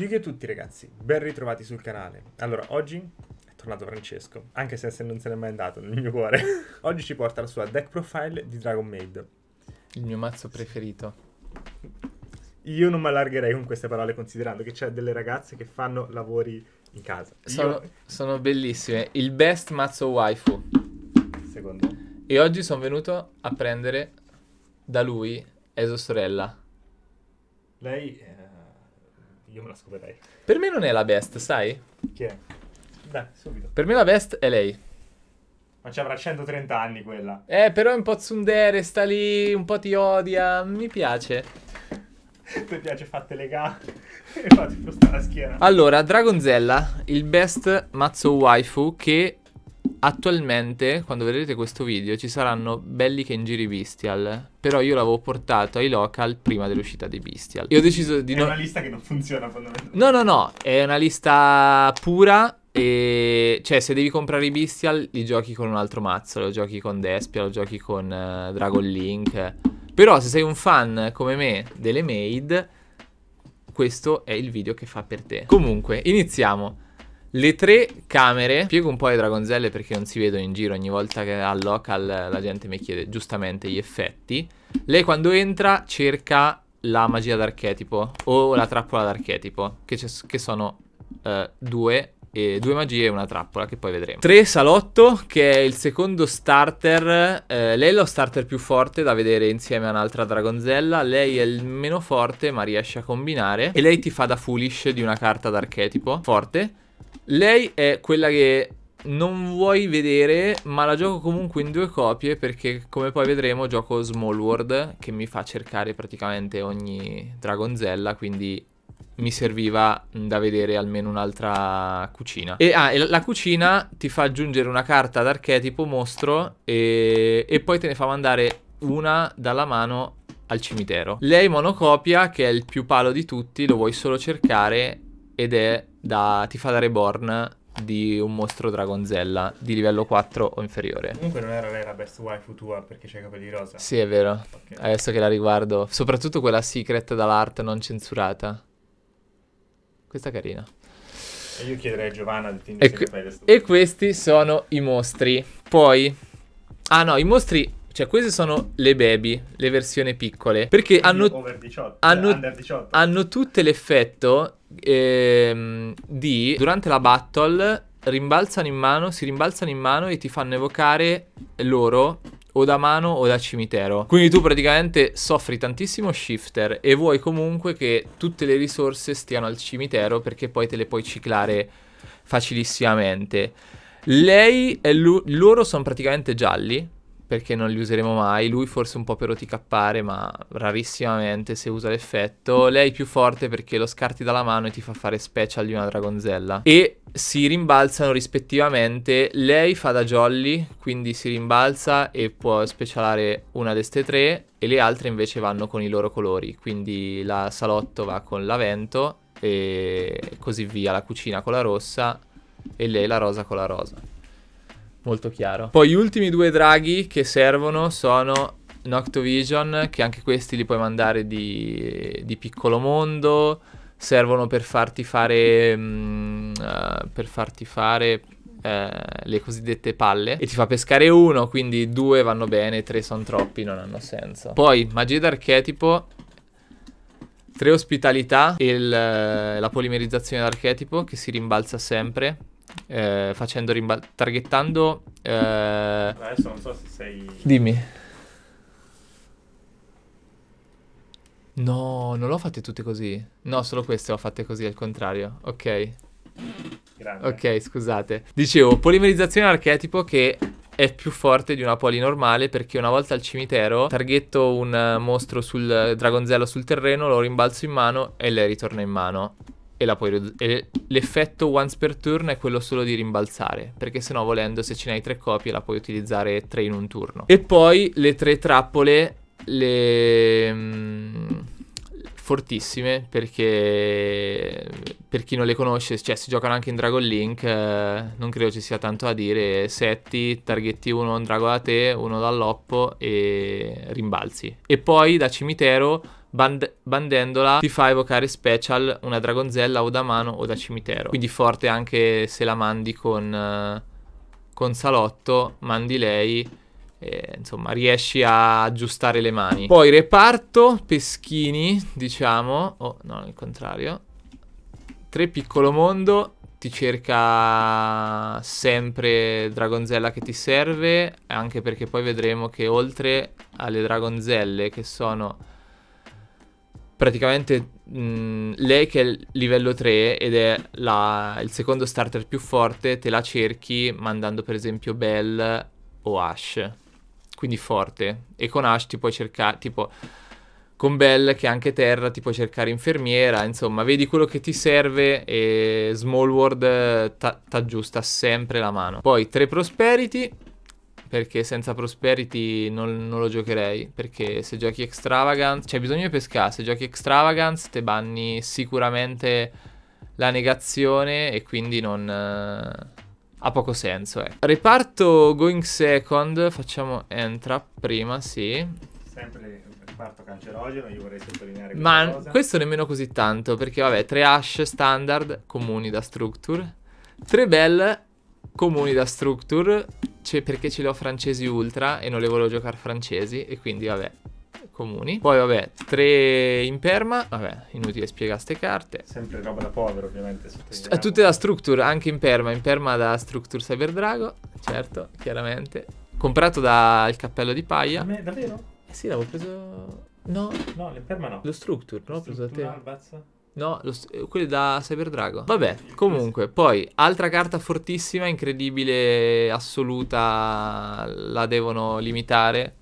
Yu a tutti ragazzi, ben ritrovati sul canale. Allora, oggi è tornato Francesco, anche se non se n'è mai andato nel mio cuore. oggi ci porta la sua deck profile di Dragon Maid. Il mio mazzo preferito. Io non mi allargherei con queste parole considerando che c'è delle ragazze che fanno lavori in casa. Sono, Io... sono bellissime. Il best mazzo waifu. Secondo E oggi sono venuto a prendere da lui Eso Sorella. Lei... Eh, io me la scoperei. Per me non è la best, sai? Chi è? Dai, subito. Per me la best è lei. Ma ci avrà 130 anni quella. Eh, però è un po' tsundere, sta lì, un po' ti odia. Mi piace. Ti piace fatte le gambe e fate frustare la schiena. Allora, Dragonzella, il best mazzo waifu che Attualmente, quando vedrete questo video, ci saranno belli che in giri Beastial. Però io l'avevo portato ai local prima dell'uscita dei Beastial. Io ho deciso di È una lista che non funziona fondamentalmente. No, no, no. È una lista pura. E cioè, se devi comprare i Beastial, li giochi con un altro mazzo. Lo giochi con Despia, lo giochi con uh, Dragon Link. Però, se sei un fan come me delle Maid, questo è il video che fa per te. Comunque, iniziamo. Le tre camere, spiego un po' le dragonzelle perché non si vedono in giro ogni volta che al local la gente mi chiede giustamente gli effetti. Lei quando entra cerca la magia d'archetipo o la trappola d'archetipo, che, che sono uh, due due magie e una trappola che poi vedremo. 3 salotto che è il secondo starter, eh, lei è lo starter più forte da vedere insieme a un'altra dragonzella, lei è il meno forte ma riesce a combinare e lei ti fa da foolish di una carta d'archetipo forte lei è quella che non vuoi vedere, ma la gioco comunque in due copie perché come poi vedremo gioco Small World che mi fa cercare praticamente ogni dragonzella, quindi mi serviva da vedere almeno un'altra cucina. E, ah, la cucina ti fa aggiungere una carta d'archetipo mostro e, e poi te ne fa mandare una dalla mano al cimitero. Lei monocopia, che è il più palo di tutti, lo vuoi solo cercare ed è da, ti fa da reborn di un mostro dragonzella di livello 4 o inferiore. Comunque non era lei la best waifu tua perché i capelli rosa? Sì, è vero. Okay. Adesso che la riguardo, soprattutto quella secret dall'art non censurata. Questa è carina. E io chiederei a Giovanna di e, que- e questi sono i mostri. Poi Ah no, i mostri cioè, queste sono le baby, le versioni piccole. Perché hanno, 18, hanno, 18. hanno tutte l'effetto ehm, di durante la battle rimbalzano in mano, si rimbalzano in mano e ti fanno evocare loro o da mano o da cimitero. Quindi tu praticamente soffri tantissimo shifter e vuoi comunque che tutte le risorse stiano al cimitero perché poi te le puoi ciclare facilissimamente. Lei e loro sono praticamente gialli perché non li useremo mai. Lui forse un po' per oticappare, ma rarissimamente se usa l'effetto. Lei più forte perché lo scarti dalla mano e ti fa fare special di una dragonzella. E si rimbalzano rispettivamente. Lei fa da jolly, quindi si rimbalza e può specialare una deste tre. E le altre invece vanno con i loro colori. Quindi la salotto va con l'avento e così via. La cucina con la rossa e lei la rosa con la rosa molto chiaro. Poi gli ultimi due draghi che servono sono Noctovision, che anche questi li puoi mandare di, di piccolo mondo, servono per farti fare... Mm, uh, per farti fare... Eh, le cosiddette palle. E ti fa pescare uno quindi due vanno bene tre sono troppi non hanno senso. Poi magia d'archetipo tre ospitalità e la polimerizzazione d'archetipo che si rimbalza sempre eh, facendo rimbal- targettando... Eh... Adesso non so se sei... Dimmi. No, non l'ho fatte tutte così. No, solo queste ho fatte così al contrario. Ok. Grande. Ok, scusate. Dicevo, polimerizzazione archetipo che è più forte di una poli normale perché una volta al cimitero targetto un mostro sul dragonzello sul terreno, lo rimbalzo in mano e le ritorna in mano e la puoi e l'effetto once per turn è quello solo di rimbalzare, perché sennò volendo se ce ne hai tre copie la puoi utilizzare tre in un turno. E poi le tre trappole le mm, fortissime perché per chi non le conosce, cioè si giocano anche in Dragon Link, eh, non credo ci sia tanto da dire, setti, targetti uno un drago da te, uno dall'oppo e rimbalzi. E poi da cimitero band- bandendola ti fa evocare special una dragonzella o da mano o da cimitero. Quindi forte anche se la mandi con, eh, con salotto, mandi lei. E, insomma, riesci a aggiustare le mani. Poi reparto peschini, diciamo. Oh, no, il contrario. Tre piccolo mondo ti cerca sempre Dragonzella che ti serve, anche perché poi vedremo che oltre alle Dragonzelle che sono praticamente mh, lei che è livello 3 ed è la, il secondo starter più forte, te la cerchi mandando per esempio Bell o Ash. Quindi forte. E con Ash ti puoi cercare, tipo con Bell che anche terra ti puoi cercare infermiera, insomma, vedi quello che ti serve e Small World ti aggiusta sempre la mano. Poi tre Prosperity, perché senza Prosperity non, non, lo giocherei, perché se giochi Extravagance, c'è bisogno di pescare, se giochi Extravagance te banni sicuramente la negazione e quindi non... Eh, ha poco senso, eh. Reparto Going Second, facciamo Entra prima, sì. Sempre reparto cancerogeno, io vorrei sottolineare Ma cosa. questo nemmeno così tanto, perché vabbè, 3 hash standard comuni da structure, 3 bell comuni da structure, perché ce li ho francesi ultra e non le volevo giocare francesi e quindi vabbè, comuni. Poi vabbè, 3 in perma, vabbè, inutile spiegare ste carte. Sempre roba da povero ovviamente. St- tutte da structure, anche in perma, in perma da structure Cyber Drago, certo, chiaramente. Comprato dal cappello di paia. Me, davvero? Eh sì, l'avevo preso. No. No, l'imperma no. Lo Structure, no? L'ho preso da te. No, lo, quelli da Cyber Drago. Vabbè, comunque, poi altra carta fortissima, incredibile, assoluta, la devono limitare.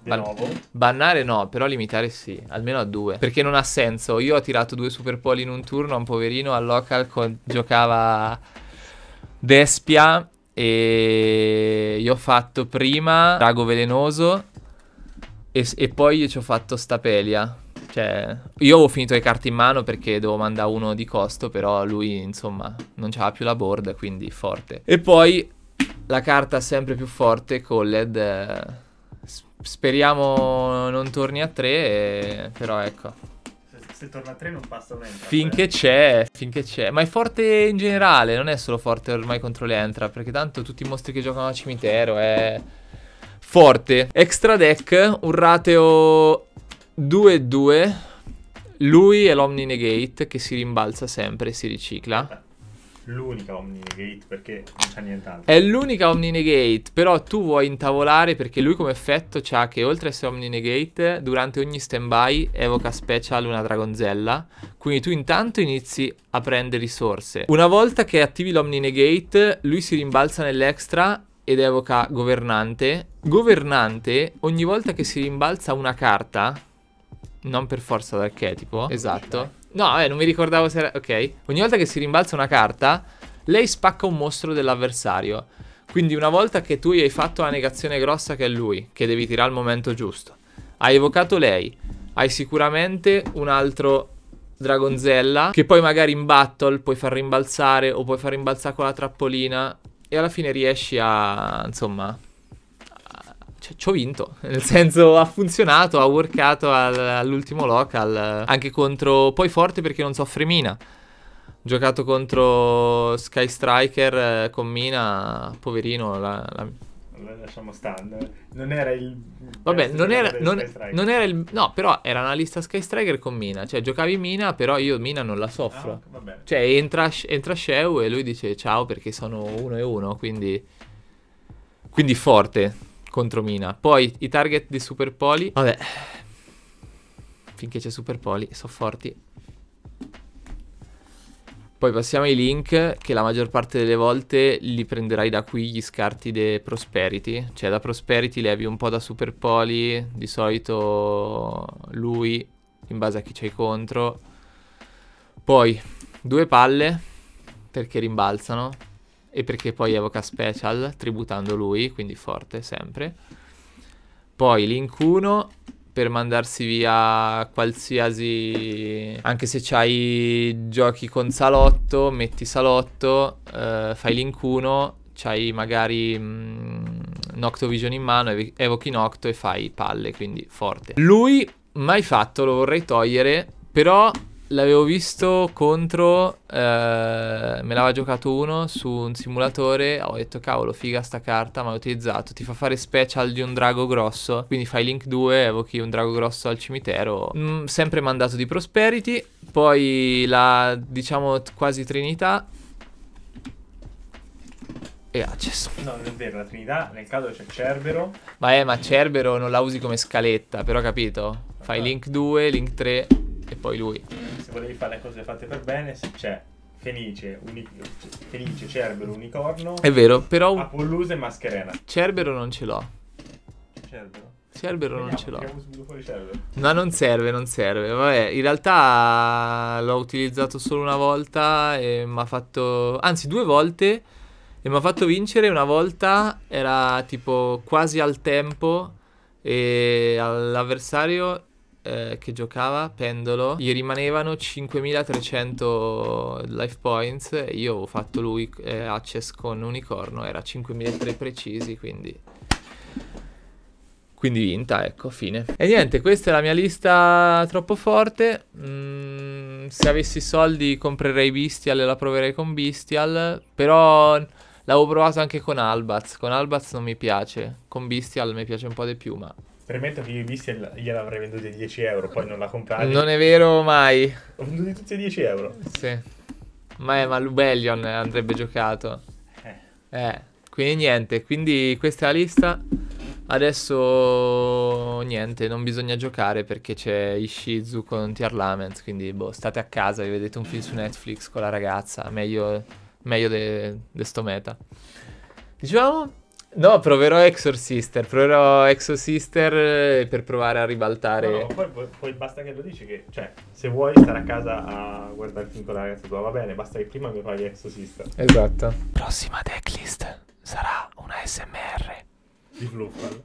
Di Ban- nuovo? Bannare no, però limitare sì, almeno a due. Perché non ha senso. Io ho tirato due Super Poli in un turno a un poverino al local giocava Despia e io ho fatto prima Drago Velenoso e, e poi io ci ho fatto Stapelia. Cioè, io avevo finito le carte in mano perché dovevo mandare uno di costo, però lui, insomma, non c'aveva più la board, quindi forte. E poi la carta sempre più forte, Colled. Eh, speriamo non torni a 3, però ecco. Se, se, torna a 3 non passa un entra. Finché eh. c'è, finché c'è. Ma è forte in generale, non è solo forte ormai contro le entra, perché tanto tutti i mostri che giocano al cimitero è forte. Extra deck, un rateo 2-2. Lui è l'Omni Negate che si rimbalza sempre e si ricicla. L'unica Omni Negate perché non c'è nient'altro. È l'unica Omni Negate, però tu vuoi intavolare perché lui come effetto c'ha che oltre a essere Omni Negate, durante ogni standby evoca special una dragonzella. Quindi tu intanto inizi a prendere risorse. Una volta che attivi l'Omni Negate, lui si rimbalza nell'extra ed evoca governante. Governante, ogni volta che si rimbalza una carta, non per forza d'archetipo, esatto. No, eh, non mi ricordavo se era... Ok. Ogni volta che si rimbalza una carta, lei spacca un mostro dell'avversario. Quindi una volta che tu gli hai fatto la negazione grossa che è lui, che devi tirare al momento giusto, hai evocato lei, hai sicuramente un altro Dragonzella che poi magari in battle puoi far rimbalzare o puoi far rimbalzare con la trappolina e alla fine riesci a, insomma, ci ho vinto, nel senso ha funzionato, ha workato al, all'ultimo local, anche contro, poi forte perché non soffre mina. Ho giocato contro Sky Striker eh, con mina, poverino, la, la... Lasciamo stare, non era il... Vabbè, non era, non, non era, il... No, però era una lista Sky Striker con Mina. Cioè, giocavi Mina, però io Mina non la soffro. Ah, cioè, entra, entra Sheu e lui dice ciao perché sono uno e uno, quindi... Quindi forte contro Mina. Poi i target di Super Poli. Vabbè. Finché c'è Super Poli, sono forti. Poi passiamo ai link, che la maggior parte delle volte li prenderai da qui gli scarti di Prosperity. Cioè da Prosperity levi un po' da Super Poli, di solito lui, in base a chi c'hai contro. Poi due palle, perché rimbalzano e perché poi evoca special tributando lui, quindi forte sempre. Poi link 1 per mandarsi via qualsiasi anche se c'hai giochi con salotto, metti salotto, eh, fai link 1, c'hai magari mh, mm, Noctovision in mano, ev- evochi Nocto e fai palle, quindi forte. Lui mai fatto, lo vorrei togliere, però l'avevo visto contro, eh, me l'aveva giocato uno su un simulatore, ho detto cavolo figa sta carta, ma l'ho utilizzato, ti fa fare special di un drago grosso, quindi fai Link 2, evochi un drago grosso al cimitero, mm, sempre mandato di Prosperity, poi la diciamo quasi trinità e accesso. No, non è vero, la Trinità, nel caso c'è Cerbero. Ma eh, ma Cerbero non la usi come scaletta, però capito? Fai Ah. Link 2, Link 3 e poi lui. Se volevi fare le cose fatte per bene, se c'è Fenice, uni- Fenice Cerbero, Unicorno, È vero, però Apollusa e Mascherena. Cerbero non ce l'ho. Cerbero? Cerbero non Vediamo, ce l'ho. No, non serve, non serve. Vabbè, in realtà l'ho utilizzato solo una volta e mi ha fatto... Anzi, due volte e mi ha fatto vincere. Una volta era tipo quasi al tempo e all'avversario eh, che giocava, Pendolo, gli rimanevano 5300 life points e io ho fatto lui eh, access con Unicorno, era 5300 precisi, quindi... Quindi vinta, ecco, fine. E niente, questa è la mia lista troppo forte. Mm, se avessi soldi comprerei Bistial e la proverei con Bistial. Però l'avevo provato anche con Albaz. Con Albaz non mi piace. Con Bistial mi piace un po' di più, ma... Premetto che io visti gliel'avrei venduti a 10 euro, poi non la comprati. Non è vero mai. Ho venduti tutti a 10 euro. Sì. Ma, ma Lubellion andrebbe giocato. Eh. Eh, quindi niente, quindi questa è la lista. Adesso niente, non bisogna giocare perché c'è Ishizu con Tier Lament, quindi boh, state a casa, vi vedete un film su Netflix con la ragazza, meglio, meglio de sto meta. Dicevamo? No, proverò Exorcister, proverò Exorcister eh, per provare a ribaltare... No, no, poi, poi- poi basta che lo dici che, cioè, se vuoi stare a casa a guardare il film con la ragazza tua, va bene, basta che prima mi fai Exorcist Esatto. Prossima decklist sarà una SMR di Fluffal.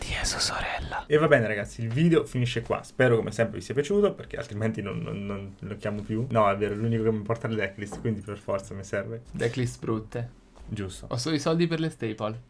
di Esu Sorella. E va bene ragazzi, il video finisce qua. Spero come sempre vi sia piaciuto, perché altrimenti non, non- non lo chiamo più. No, è vero, è l'unico che mi porta le decklist, quindi per forza mi serve. Decklist brutte. Giusto. Ho solo i soldi per le staple.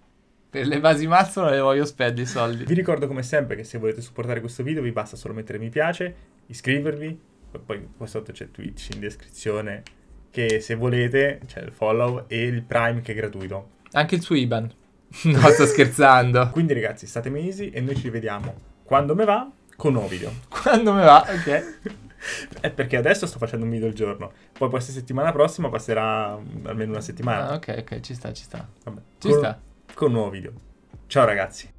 Per le basi mazzo non le voglio spendere i soldi. Vi ricordo come sempre che se volete supportare questo video vi basta solo mettere mi piace, iscrivervi, poi qua sotto c'è Twitch in descrizione, che se volete c'è il follow e il Prime che è gratuito. Anche il suo IBAN. no, sto scherzando. Quindi ragazzi, state easy e noi ci vediamo quando me va con un nuovo video. Quando me va, ok. È perché adesso sto facendo un video al giorno, poi questa settimana prossima passerà mm, almeno una settimana. Ah, ok, ok, ci sta, ci sta. Vabbè, Ci con, sta. con un nuovo video. Ciao ragazzi.